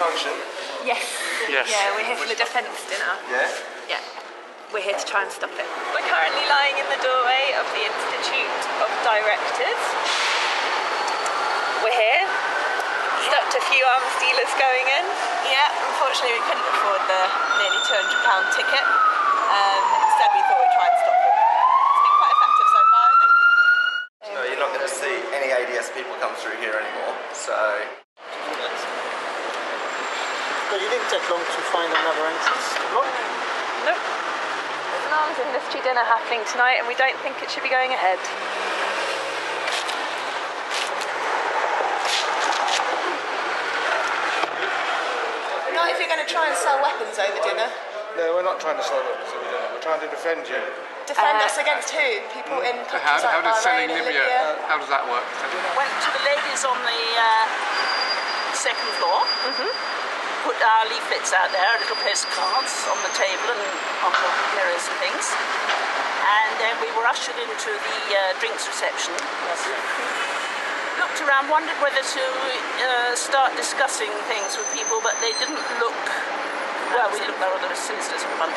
function? Yes. Yes. Yeah, we're here for the defence dinner. Yeah. Yeah. We're here to try and stop it. We're currently lying in the doorway of the Institute of Directors. We're here. Stopped a few arms dealers going in. Yeah, unfortunately we couldn't afford the nearly £200 ticket. Um, instead we thought we'd try and stop them. It's been quite effective so far, I think. So you're not going to see any ADS people come through here anymore. So But you didn't take long to find another entrance. Look. Nope. There's an arms industry dinner happening tonight and we don't think it should be going ahead. Not if you're going to try and sell weapons over dinner. No, we're not trying to sell weapons over dinner. We're trying to defend you. Defend Uh, us against who? People in countries How, like how does Bahrain selling and Libya, Libya? how does that work? went to the ladies on the uh, second floor, put our leaflets out there, little postcards on the table and on the mirrors and things. And then we were ushered into the uh, drinks reception. Looked around, wondered whether to uh, start discussing things with people, but they didn't look, well, we didn't looked rather sinister as a bunch.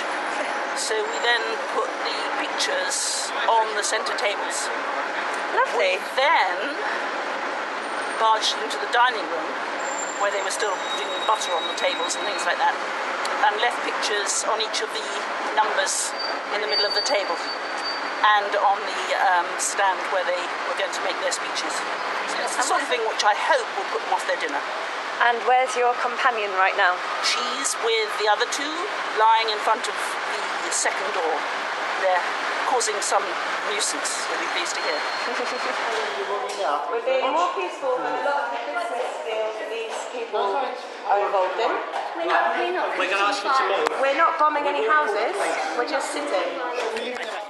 So we then put the pictures on the centre tables. Lovely. Then barged into the dining room where they were still putting butter on the tables and things like that, and left pictures on each of the numbers in the middle of the table and on the um, stand where they were going to make their speeches. So it's the sort of thing which I hope will put them off their dinner. And where's your companion right now? She's with the other two lying in front of the second door. They're causing some nuisance, you'll be pleased to hear. We're being more peaceful than a lot of the business deals these people are involved in. We're not, we're not. We're not bombing any houses, we're just sitting.